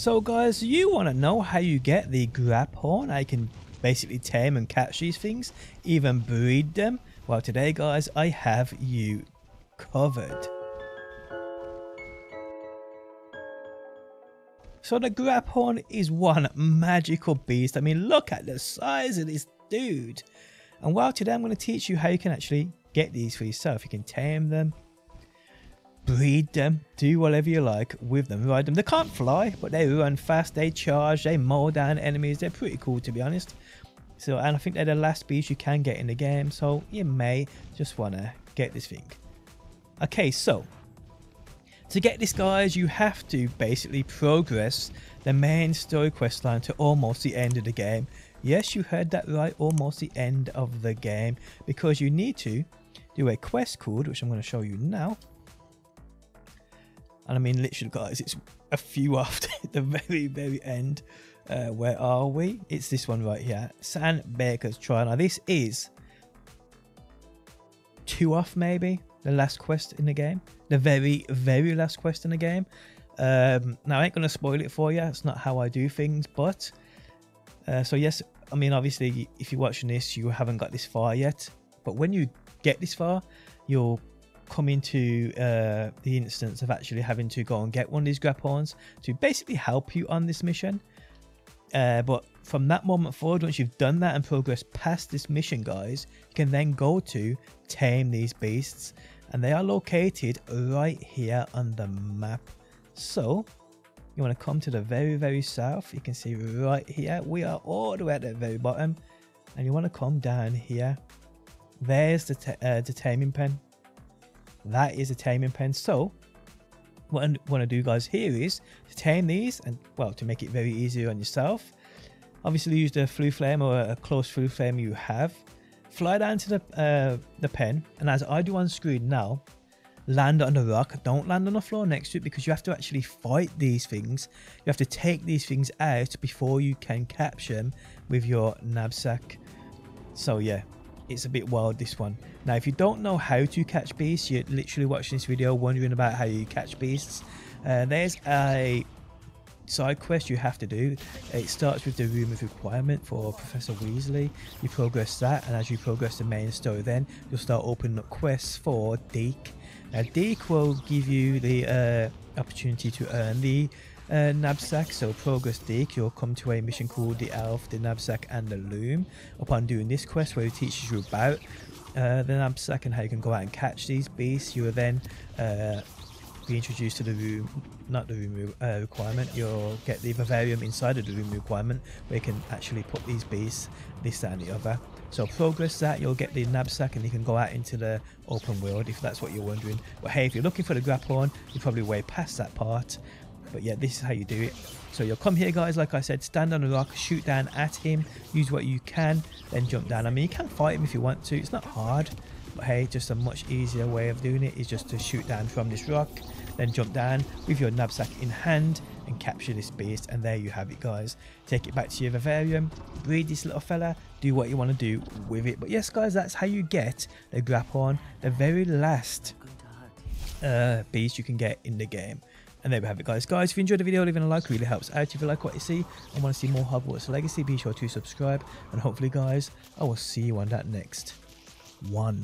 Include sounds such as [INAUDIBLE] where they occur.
So guys, you want to know how you get the Graphorn? I can basically tame and catch these things, even breed them. Well today guys, I have you covered. So the Graphorn is one magical beast. I mean, look at the size of this dude. And well, today I'm going to teach you how you can actually get these for yourself. You can tame them, breed them, do whatever you like with them, ride them. They can't fly, but they run fast, they charge, they mow down enemies. They're pretty cool to be honest. So, and I think they're the last beast you can get in the game. So you may just want to get this thing. Okay, so to get this guys, you have to basically progress the main story quest line to almost the end of the game. Yes, you heard that right, almost the end of the game, because you need to do a quest code, which I'm going to show you now. And I mean, literally, guys, it's a few [LAUGHS] after the very, very end. Uh, where are we? It's this one right here, San Bakar's Trial. Now, this is two off, maybe the last quest in the game, the very, very last quest in the game. Um, now, I ain't going to spoil it for you. It's not how I do things, but uh, so yes, I mean, obviously, if you're watching this, you haven't got this far yet. But when you get this far, you'll come into uh, the instance of actually having to go and get one of these Graphorns to basically help you on this mission. Uh, but from that moment forward, once you've done that and progressed past this mission, guys, you can then go to tame these beasts. And they are located right here on the map. So, you want to come to the very, very south. You can see right here, we are all the way at the very bottom. And you want to come down here. There's the, uh, the taming pen. That is a taming pen. So, what I want to do guys here is to tame these and well to make it very easy on yourself. Obviously use the Floo Flame or a close Floo Flame you have. Fly down to the uh, the pen and as I do on screen now land on the rock. Don't land on the floor next to it because you have to actually fight these things. You have to take these things out before you can capture them with your knapsack. So yeah it's a bit wild this one now if you don't know how to catch beasts you're literally watching this video wondering about how you catch beasts uh, there's a side quest you have to do. It starts with the room of requirement for Professor Weasley. You progress that, and as you progress the main story, then you'll start opening up quests for Deek. Now, Deek will give you the uh, opportunity to earn the uh, knapsack. So progress Deek, you'll come to a mission called the Elf, the knapsack, and the loom. Upon doing this quest, where it teaches you about uh, the knapsack and how you can go out and catch these beasts, you will then uh, be introduced to the room, not the room uh, requirement, you'll get the vivarium inside of the room requirement where you can actually put these beasts, this, that and the other. So progress that, you'll get the knapsack and you can go out into the open world if that's what you're wondering. But hey, if you're looking for the Graphorn, you're probably way past that part. But yeah, this is how you do it. So you'll come here, guys, like I said, stand on a rock, shoot down at him, use what you can, then jump down. I mean, you can fight him if you want to. It's not hard. But hey, just a much easier way of doing it is just to shoot down from this rock, then jump down with your knapsack in hand and capture this beast. And there you have it, guys. Take it back to your vivarium, breed this little fella, do what you want to do with it. But yes, guys, that's how you get the Graphorn, the very last uh, beast you can get in the game. And there we have it guys. Guys, if you enjoyed the video, leaving a like really helps out. If you like what you see and want to see more Hogwarts Legacy, be sure to subscribe. And hopefully guys, I will see you on that next one.